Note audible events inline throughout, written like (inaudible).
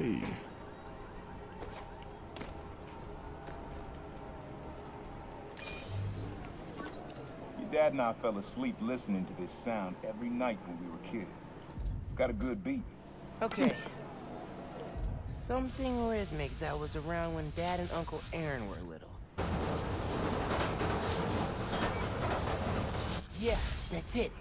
Hey. Your dad and I fell asleep listening to this sound every night when we were kids. It's got a good beat. Okay. Something rhythmic that was around when Dad and Uncle Aaron were little. Yeah, that's it.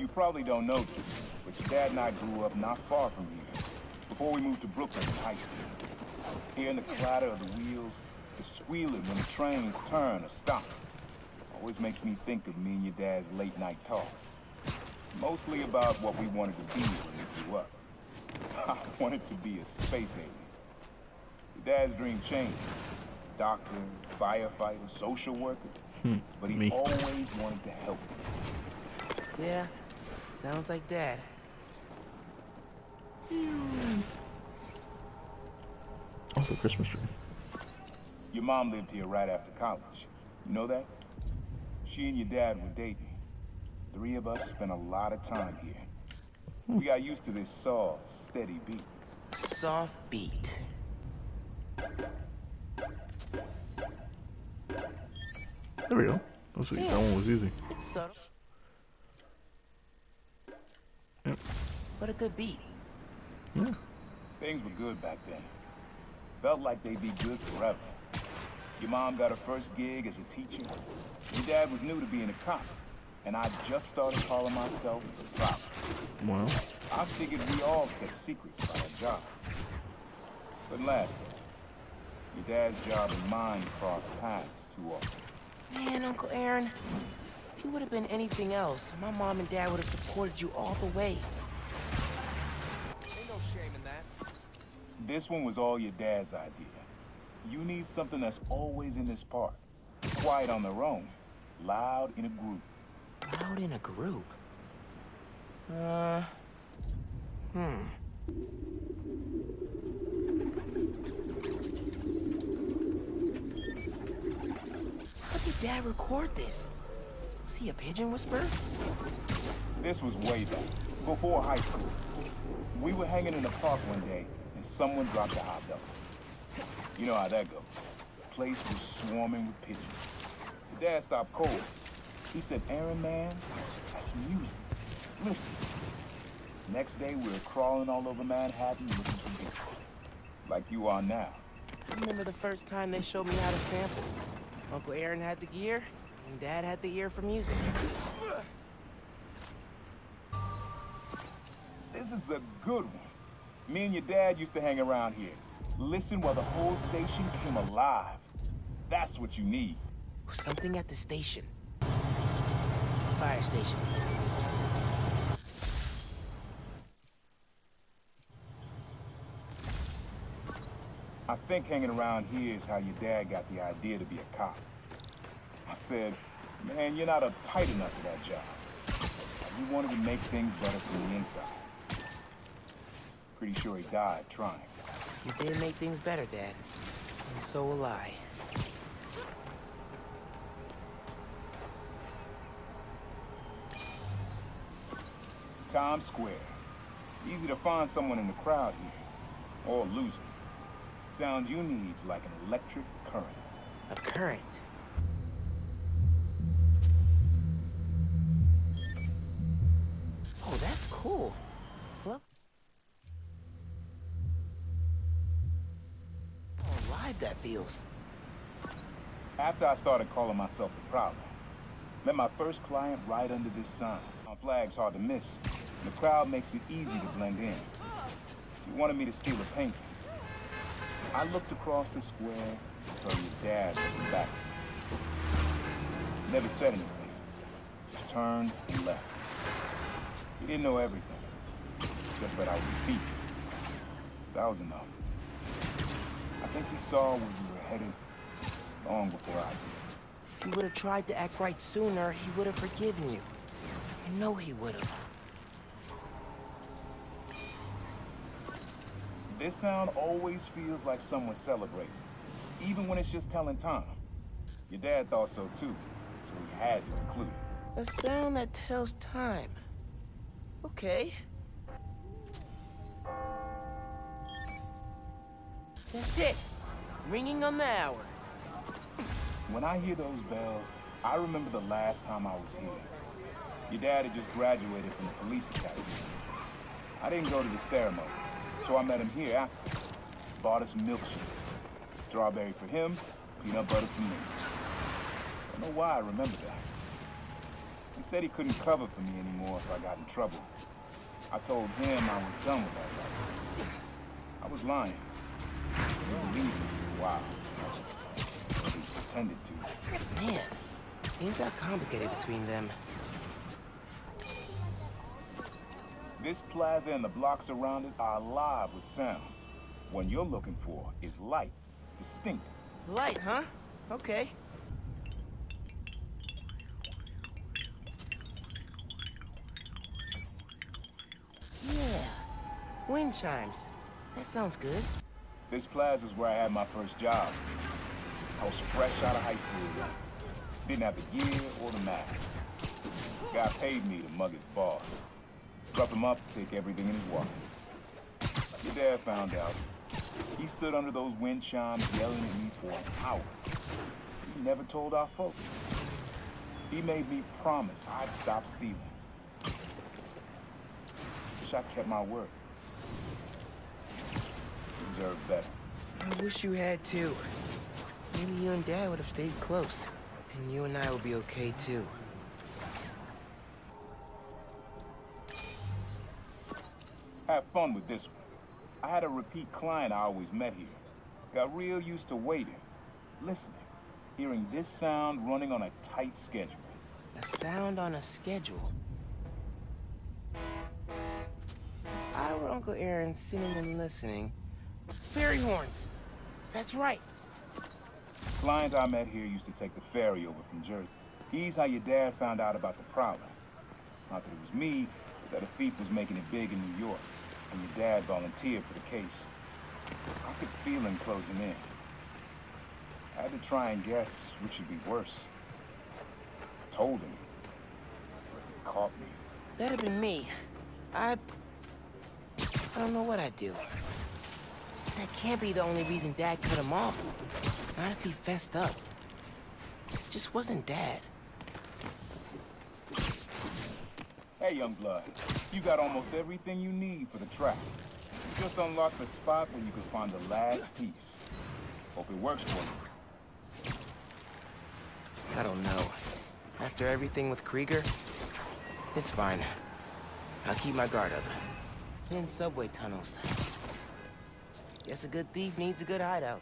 You probably don't know this, but your dad and I grew up not far from here, before we moved to Brooklyn in high school. Hearing the clatter of the wheels, the squealing when the trains turn or stop, always makes me think of me and your dad's late night talks. Mostly about what we wanted to be when we grew up. (laughs) I wanted to be a space alien. Your dad's dream changed. Doctor, firefighter, social worker. Hmm, but he me. always wanted to help people. Yeah, sounds like Dad. Also Christmas tree. Your mom lived here right after college. You know that? She and your dad were dating. Three of us spent a lot of time here. We got used to this soft, steady beat. Soft beat. There we go. That was, that one was easy. But a good beat. Yeah. Things were good back then. Felt like they'd be good forever. Your mom got her first gig as a teacher. Your dad was new to being a cop. And I just started calling myself the Prowler. Well, I figured we all kept secrets about our jobs. But lastly, your dad's job and mine crossed paths too often. Man, Uncle Aaron, if you would have been anything else, my mom and dad would have supported you all the way. This one was all your dad's idea. You need something that's always in this park. Quiet on their own, loud in a group. Loud in a group. Uh. Hmm. How did Dad record this? Was he a pigeon whisperer? This was way back, before high school. We were hanging in the park one day, and someone dropped a hot dog. You know how that goes. The place was swarming with pigeons. Dad stopped cold. He said, Aaron, man, that's music. Listen. Next day, we were crawling all over Manhattan looking for beats. Like you are now. I remember the first time they showed me how to sample. Uncle Aaron had the gear, and Dad had the ear for music. This is a good one. Me and your dad used to hang around here. Listen while the whole station came alive. That's what you need. Something at the station. Fire station. I think hanging around here is how your dad got the idea to be a cop. I said, man, you're not uptight enough for that job. You wanted to make things better from the inside. Pretty sure he died trying. You did make things better, Dad. And so will I. Times Square. Easy to find someone in the crowd here. Or lose him. Sound you need's like an electric current. A current. Oh, that's cool. Alive that feels. After I started calling myself the Prowler, met my first client right under this sign. My flag's hard to miss, and the crowd makes it easy to blend in. She wanted me to steal a painting. I looked across the square and saw your dad looking back. Never said anything, just turned and left. He didn't know everything, just that I was a thief. That was enough. I think he saw where we were headed long before I did. If you would have tried to act right sooner, he would have forgiven you. I know he would have. This sound always feels like someone celebrating, even when it's just telling time. Your dad thought so too, so he had to include it. A sound that tells time. Okay. That's it. Ringing on the hour. When I hear those bells, I remember the last time I was here. Your dad had just graduated from the police academy. I didn't go to the ceremony, so I met him here after. Bought us milkshakes. Strawberry for him, peanut butter for me. I don't know why I remember that. He said he couldn't cover for me anymore if I got in trouble. I told him I was done with that life. I was lying. He believed me for a while. At least pretended to. Man, things got complicated between them. This plaza and the blocks around it are alive with sound. What you're looking for is light, distinct. Light, huh? Okay. Yeah. Wind chimes. That sounds good. This plaza is where I had my first job. I was fresh out of high school then. Didn't have the gear or the mask. Guy paid me to mug his boss. Rough him up, take everything in his wallet. Your dad found out. He stood under those wind chimes yelling at me for an hour. He never told our folks. He made me promise I'd stop stealing. Wish I kept my word. Better. I wish you had too. Maybe you and Dad would have stayed close. And you and I would be okay too. Have fun with this one. I had a repeat client I always met here. Got real used to waiting, listening, hearing this sound running on a tight schedule. A sound on a schedule. I were Uncle Aaron sitting and listening. Ferry horns. That's right. Clients I met here used to take the ferry over from Jersey. He's how your dad found out about the Prowler. Not that it was me, but that a thief was making it big in New York, and your dad volunteered for the case. I could feel him closing in. I had to try and guess which would be worse. I told him, but he caught me. That'd have been me. I... I don't know what I'd do. That can't be the only reason Dad cut him off. Not if he fessed up. It just wasn't Dad. Hey, young blood, you got almost everything you need for the trap. Just unlocked the spot where you can find the last piece. Hope it works for you. I don't know. After everything with Krieger, it's fine. I'll keep my guard up. In subway tunnels. Guess a good thief needs a good hideout.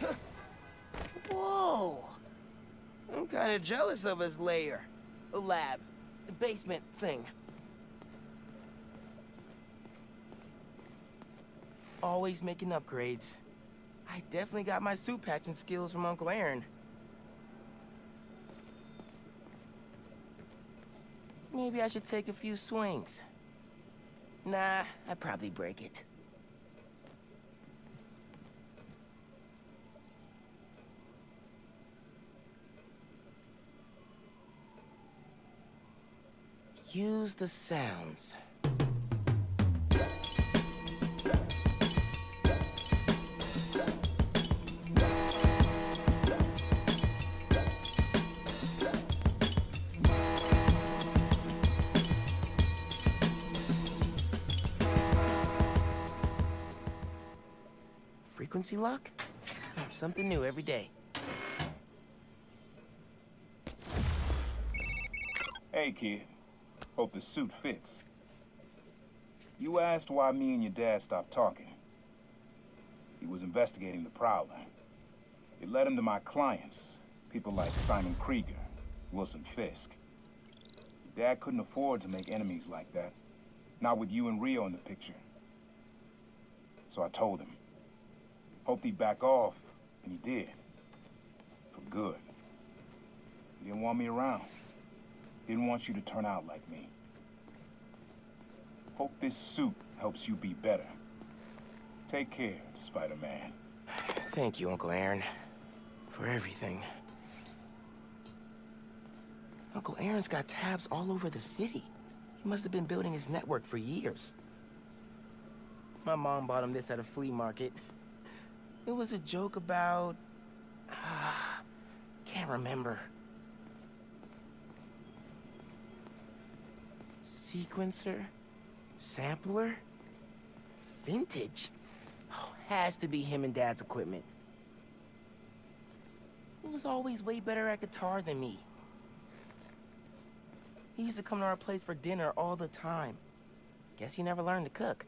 (laughs) Whoa! I'm kinda jealous of his lair. A lab. A basement thing. Always making upgrades. I definitely got my suit patching skills from Uncle Aaron. Maybe I should take a few swings. Nah, I'd probably break it. Use the sounds. Frequency lock? (laughs) Something new every day. Hey, kid. Hope the suit fits. You asked why me and your dad stopped talking. He was investigating the Prowler. It led him to my clients, people like Simon Krieger, Wilson Fisk. Your dad couldn't afford to make enemies like that. Not with you and Rio in the picture. So I told him. Hoped he'd back off, and he did. For good. He didn't want me around. Didn't want you to turn out like me. Hope this suit helps you be better. Take care, Spider-Man. Thank you, Uncle Aaron, for everything. Uncle Aaron's got tabs all over the city. He must have been building his network for years. My mom bought him this at a flea market. It was a joke about... Uh, (sighs) can't remember. Sequencer? Sampler? Vintage? Oh, has to be him and Dad's equipment. He was always way better at guitar than me. He used to come to our place for dinner all the time. Guess he never learned to cook.